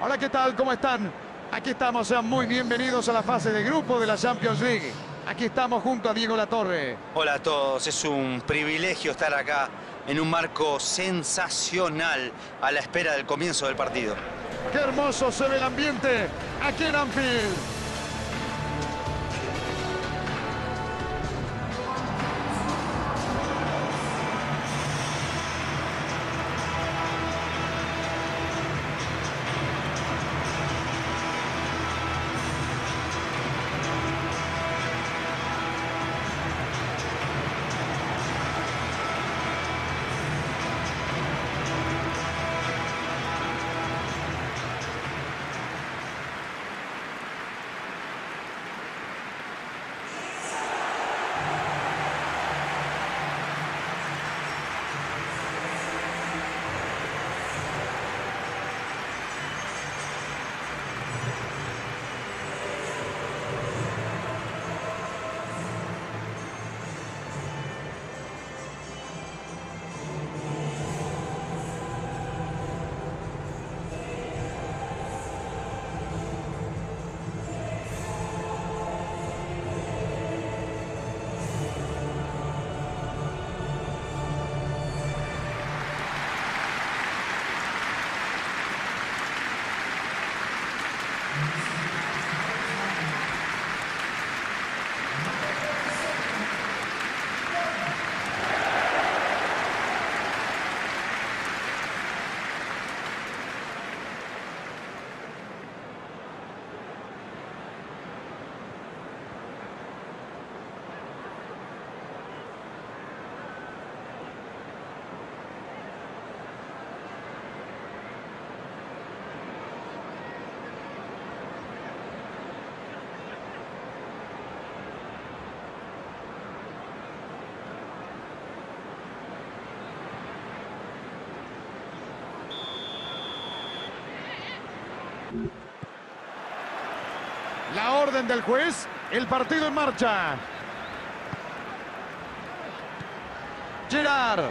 Hola, ¿qué tal? ¿Cómo están? Aquí estamos, sean muy bienvenidos a la fase de grupo de la Champions League. Aquí estamos junto a Diego Latorre. Hola a todos, es un privilegio estar acá en un marco sensacional a la espera del comienzo del partido. Qué hermoso se ve el ambiente aquí en Anfield. Del juez, el partido en marcha. Gerard.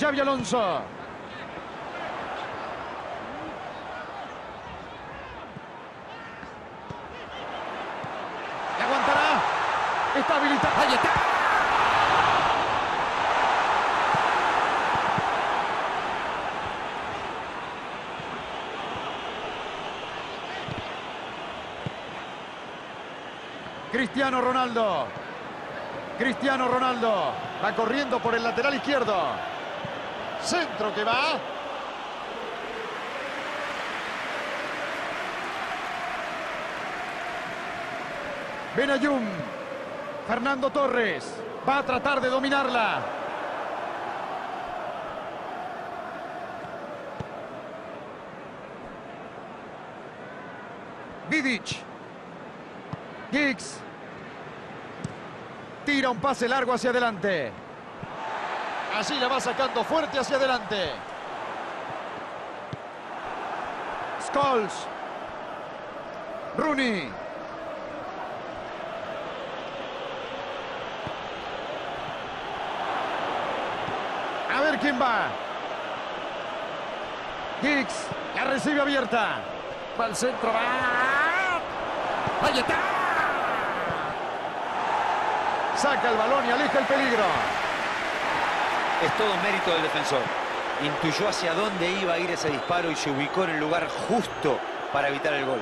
Xavi Alonso. ¿Le aguantará? Está habilitado. Cristiano Ronaldo. Cristiano Ronaldo. Va corriendo por el lateral izquierdo. Centro que va. Benayum. Fernando Torres. Va a tratar de dominarla. Vidic. Giggs. Tira un pase largo hacia adelante. Así la va sacando fuerte hacia adelante. Scholes. Rooney. A ver quién va. Giggs. La recibe abierta. Va al centro. Va. Ahí está. Saca el balón y aleja el peligro. Es todo mérito del defensor. Intuyó hacia dónde iba a ir ese disparo y se ubicó en el lugar justo para evitar el gol.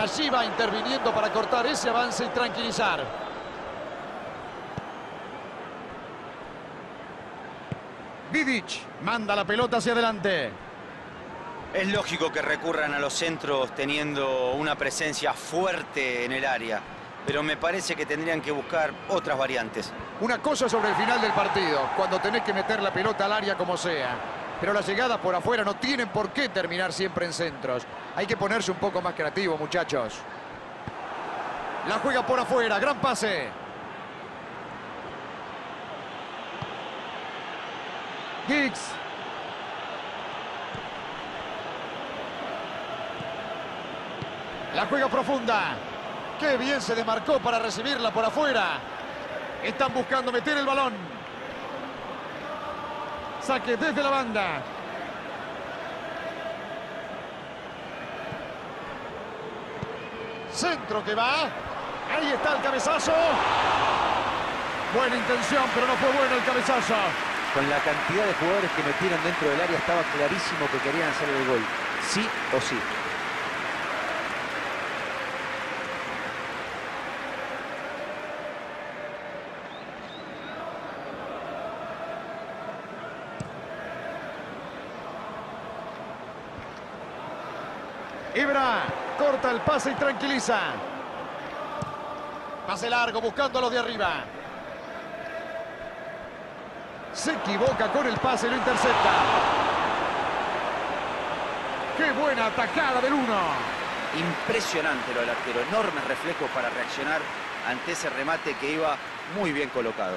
Allí va interviniendo para cortar ese avance y tranquilizar. Vidic manda la pelota hacia adelante. Es lógico que recurran a los centros teniendo una presencia fuerte en el área, pero me parece que tendrían que buscar otras variantes. Una cosa sobre el final del partido, cuando tenés que meter la pelota al área como sea. Pero las llegadas por afuera no tienen por qué terminar siempre en centros. Hay que ponerse un poco más creativo, muchachos. La juega por afuera, gran pase. Giggs. La juega profunda. Qué bien se demarcó para recibirla por afuera. Están buscando meter el balón. Saque desde la banda. Centro que va. Ahí está el cabezazo. Buena intención, pero no fue bueno el cabezazo. Con la cantidad de jugadores que metieron dentro del área estaba clarísimo que querían hacer el gol. Sí o sí. Ibra corta el pase y tranquiliza. Pase largo buscando a los de arriba. Se equivoca con el pase y lo intercepta. ¡Qué buena atacada del uno! Impresionante lo del arquero, enormes reflejos para reaccionar ante ese remate que iba muy bien colocado.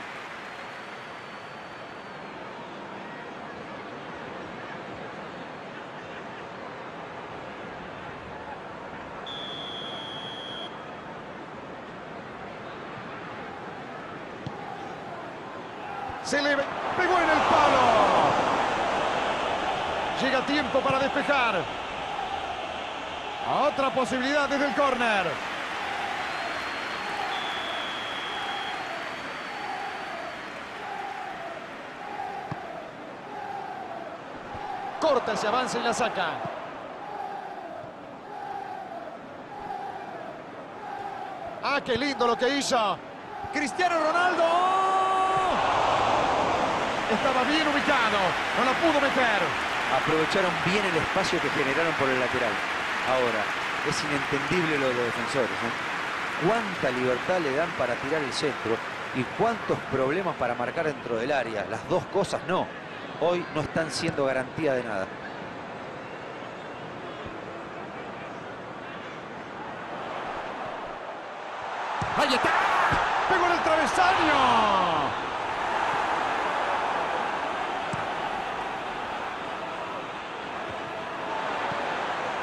Se le pegó en el palo. Llega tiempo para despejar. Otra posibilidad desde el córner. Corta ese avance y la saca. Ah, qué lindo lo que hizo. Cristiano Ronaldo. Estaba bien ubicado. No la pudo meter. Aprovecharon bien el espacio que generaron por el lateral. Ahora, es inentendible lo de los defensores. ¿eh? Cuánta libertad le dan para tirar el centro y cuántos problemas para marcar dentro del área. Las dos cosas no. Hoy no están siendo garantía de nada. ¡Ahí está! ¡Pegó en el travesaño!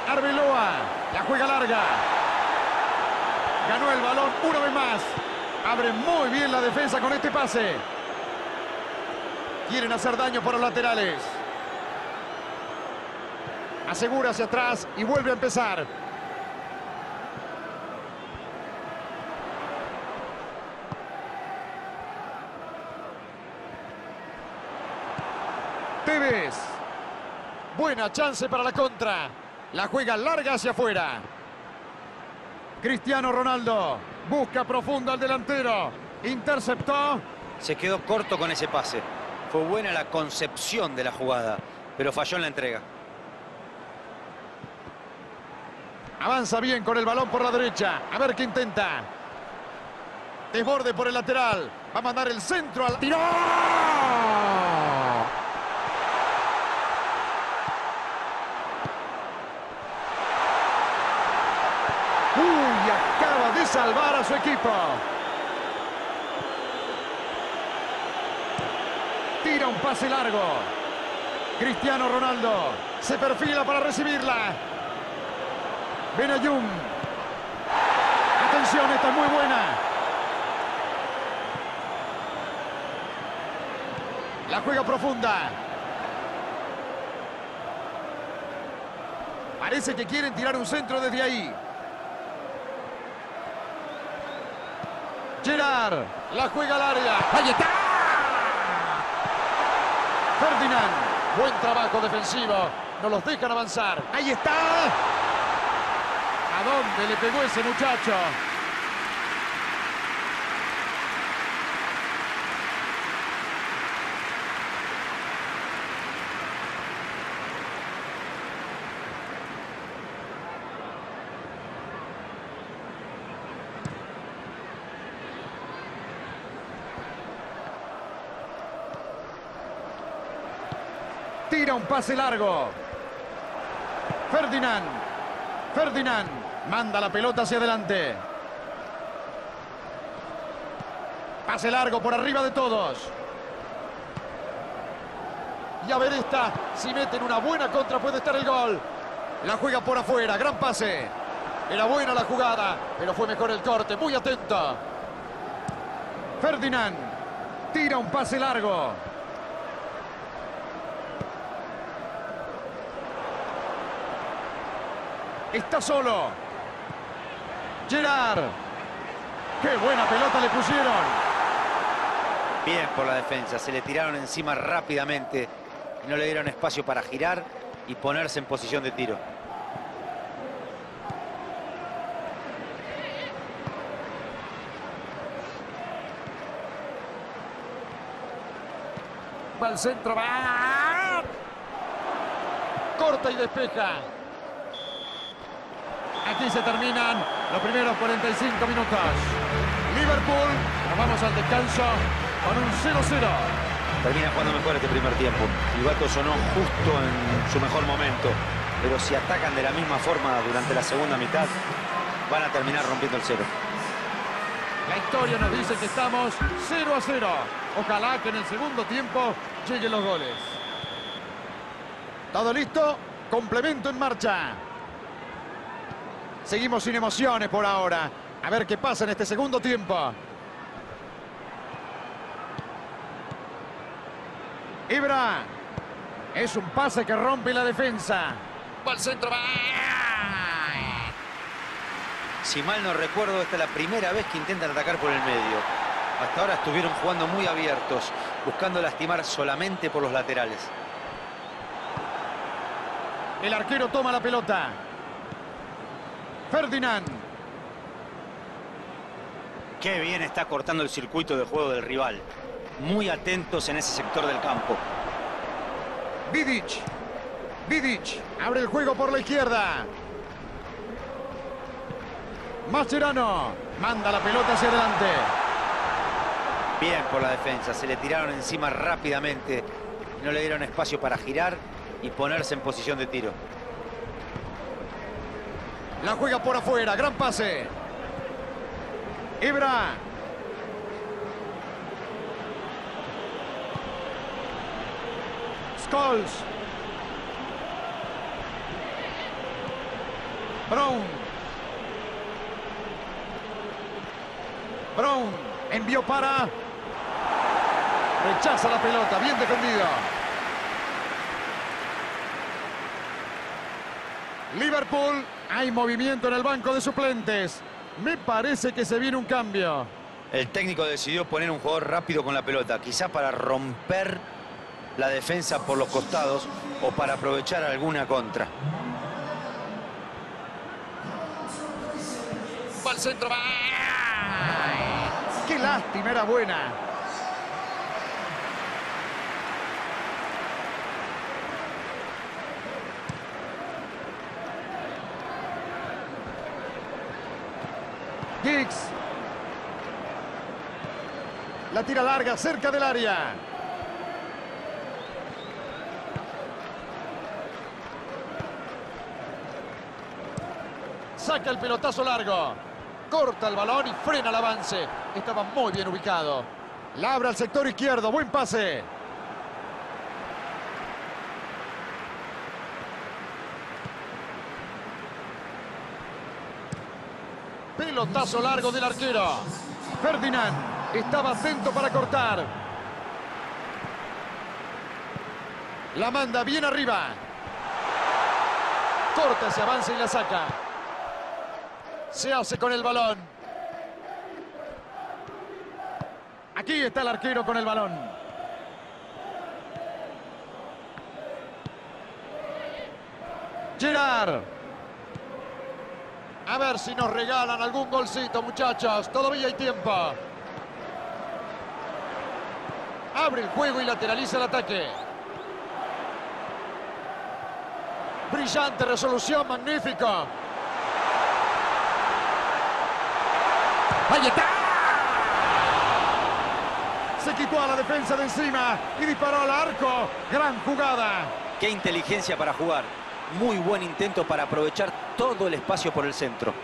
Arbeloa, la juega larga. Ganó el balón una vez más. Abre muy bien la defensa con este pase. Quieren hacer daño por los laterales. Asegura hacia atrás y vuelve a empezar. Tevez. Buena chance para la contra. La juega larga hacia afuera. Cristiano Ronaldo. Busca profundo al delantero. Interceptó. Se quedó corto con ese pase. Fue buena la concepción de la jugada, pero falló en la entrega. Avanza bien con el balón por la derecha. A ver qué intenta. Desborde por el lateral. Va a mandar el centro al... ¡Tiró! Salvar a su equipo. Tira un pase largo. Cristiano Ronaldo se perfila para recibirla. Benayum. Atención, esta es muy buena. La juega profunda. Parece que quieren tirar un centro desde ahí. Gerard, la juega al área. ¡Ahí está! Ferdinand, buen trabajo defensivo. No los dejan avanzar. ¡Ahí está! ¿A dónde le pegó ese muchacho? Tira un pase largo. Ferdinand. Ferdinand. Manda la pelota hacia adelante. Pase largo por arriba de todos. Y a ver esta. Si meten una buena contra puede estar el gol. La juega por afuera. Gran pase. Era buena la jugada, pero fue mejor el corte. Muy atento. Ferdinand. Tira un pase largo. Está solo. Gerard. ¡Qué buena pelota le pusieron! Bien por la defensa, se le tiraron encima rápidamente y no le dieron espacio para girar y ponerse en posición de tiro. Va al centro, va. Corta y despeja. Aquí se terminan los primeros 45 minutos. Liverpool, nos vamos al descanso con un 0-0. Termina jugando mejor este primer tiempo. El vato sonó justo en su mejor momento. Pero si atacan de la misma forma durante la segunda mitad, van a terminar rompiendo el cero. La historia nos dice que estamos 0 a 0. Ojalá que en el segundo tiempo lleguen los goles. Todo listo, complemento en marcha. Seguimos sin emociones por ahora. A ver qué pasa en este segundo tiempo. Ibra. Es un pase que rompe la defensa. Va al centro. Va. Si mal no recuerdo, esta es la primera vez que intentan atacar por el medio. Hasta ahora estuvieron jugando muy abiertos, buscando lastimar solamente por los laterales. El arquero toma la pelota. Ferdinand. Qué bien está cortando el circuito de juego del rival. Muy atentos en ese sector del campo. Vidic. Vidic. Abre el juego por la izquierda. Mascherano. Manda la pelota hacia adelante. Bien por la defensa. Se le tiraron encima rápidamente. No le dieron espacio para girar y ponerse en posición de tiro. La juega por afuera. Gran pase. Ibra. Scholes. Brown. Brown envió para. Rechaza la pelota. Bien defendido. Liverpool. Hay movimiento en el banco de suplentes. Me parece que se viene un cambio. El técnico decidió poner un jugador rápido con la pelota, quizá para romper la defensa por los costados o para aprovechar alguna contra. Va al centro. Va. Qué lástima, era buena. Giggs. La tira larga cerca del área. Saca el pelotazo largo. Corta el balón y frena el avance. Estaba muy bien ubicado. Labra al sector izquierdo. Buen pase. Pelotazo largo del arquero. Ferdinand estaba atento para cortar. La manda bien arriba. Corta, se avanza y la saca. Se hace con el balón. Aquí está el arquero con el balón. Gerard. A ver si nos regalan algún golcito, muchachos. Todavía hay tiempo. Abre el juego y lateraliza el ataque. Brillante resolución, magnífico. ¡Ahí está! Se quitó a la defensa de encima y disparó al arco. Gran jugada. Qué inteligencia para jugar. Muy buen intento para aprovechar todo el espacio por el centro.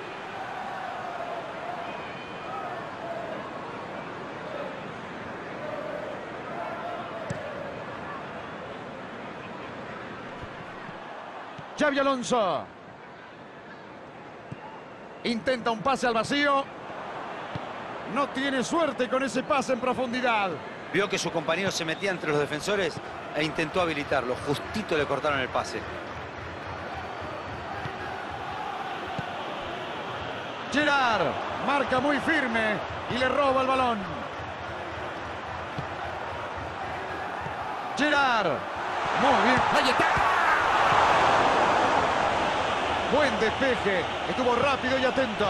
Xavi Alonso. Intenta un pase al vacío. No tiene suerte con ese pase en profundidad. Vio que su compañero se metía entre los defensores e intentó habilitarlo. Justito le cortaron el pase. Gerard marca muy firme y le roba el balón. Gerard. Muy bien. Ahí. Buen despeje. Estuvo rápido y atento.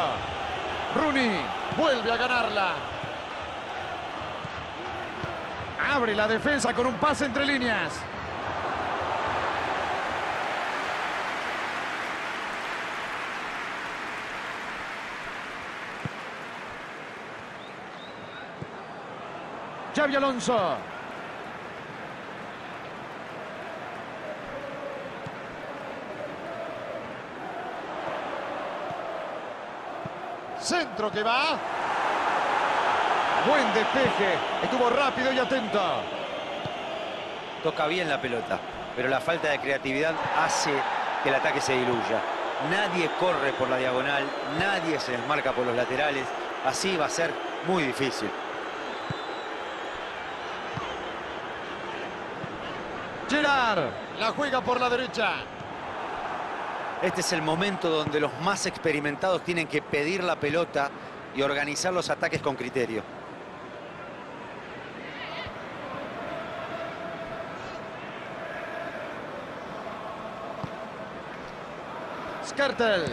Rooney vuelve a ganarla. Abre la defensa con un pase entre líneas. Xavi Alonso. Centro que va. Buen despeje. Estuvo rápido y atento. Toca bien la pelota, pero la falta de creatividad hace que el ataque se diluya. Nadie corre por la diagonal, nadie se desmarca por los laterales. Así va a ser muy difícil. Gerard la juega por la derecha. Este es el momento donde los más experimentados tienen que pedir la pelota y organizar los ataques con criterio. Skertel.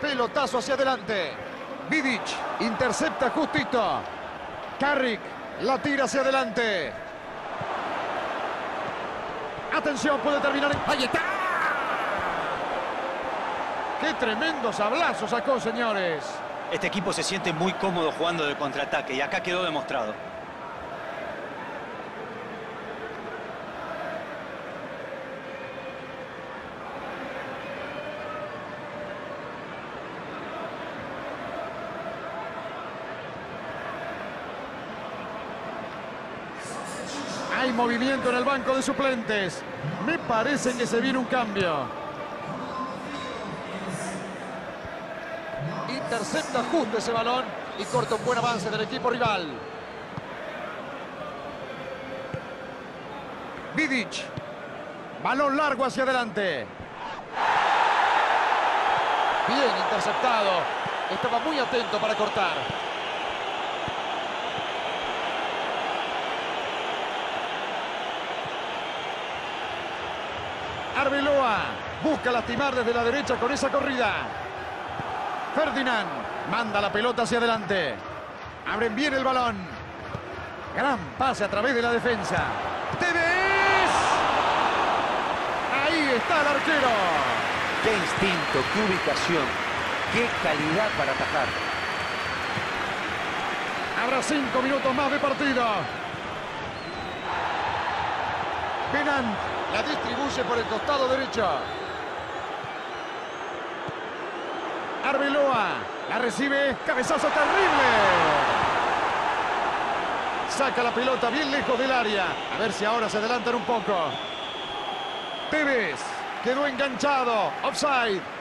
Pelotazo hacia adelante. Vidic intercepta justito. Carrick la tira hacia adelante. Atención, puede terminar. en- ¡Ahí está! ¡Qué tremendo sablazo sacó, señores! Este equipo se siente muy cómodo jugando de contraataque y acá quedó demostrado. Movimiento en el banco de suplentes. Me parece que se viene un cambio. Intercepta justo ese balón y corta un buen avance del equipo rival. Vidic. Balón largo hacia adelante. Bien interceptado. Estaba muy atento para cortar. Arbeloa busca lastimar desde la derecha con esa corrida. Ferdinand manda la pelota hacia adelante. Abren bien el balón. Gran pase a través de la defensa. ¡Tevez! Ahí está el arquero. Qué instinto, qué ubicación, qué calidad para atajar. Habrá cinco minutos más de partido. Penant la distribuye por el costado derecho. Arbeloa la recibe. Cabezazo terrible. Saca la pelota bien lejos del área. A ver si ahora se adelantan un poco. Tevez quedó enganchado. Offside.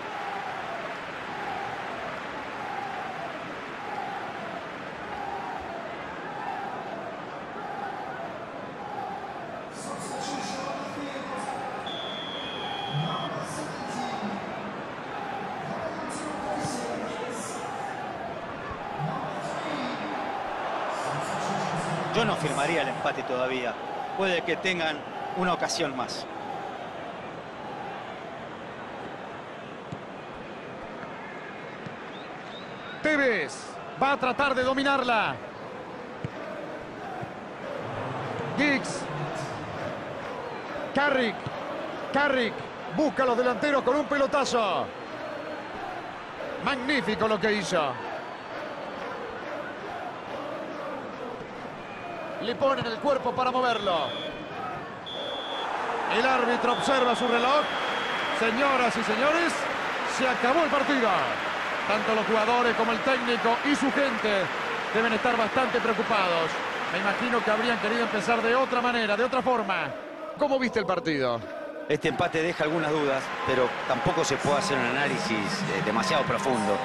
Yo no firmaría el empate todavía. Puede que tengan una ocasión más. Tevez va a tratar de dominarla. Giggs. Carrick. Carrick busca a los delanteros con un pelotazo. Magnífico lo que hizo. Le ponen el cuerpo para moverlo. El árbitro observa su reloj. Señoras y señores, se acabó el partido. Tanto los jugadores como el técnico y su gente deben estar bastante preocupados. Me imagino que habrían querido empezar de otra manera, de otra forma. ¿Cómo viste el partido? Este empate deja algunas dudas, pero tampoco se puede hacer un análisis eh, demasiado profundo.